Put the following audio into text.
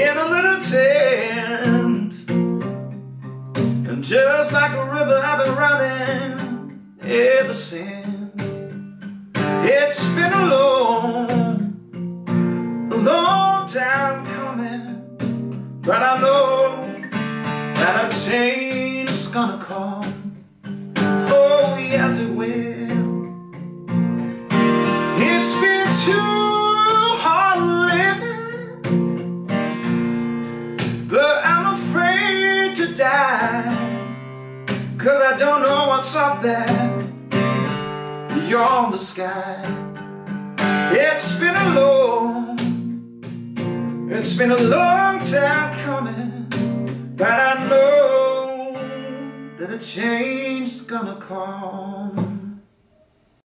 in a little tent. And just like a river, I've been running ever since. It's been a long, a long time coming, but I know that a change is gonna come. But I'm afraid to die. Cause I don't know what's up there beyond the sky. It's been a long, it's been a long time coming, but I know that a change's gonna come.